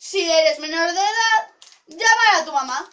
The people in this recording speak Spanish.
Si eres menor de edad, llamar a tu mamá.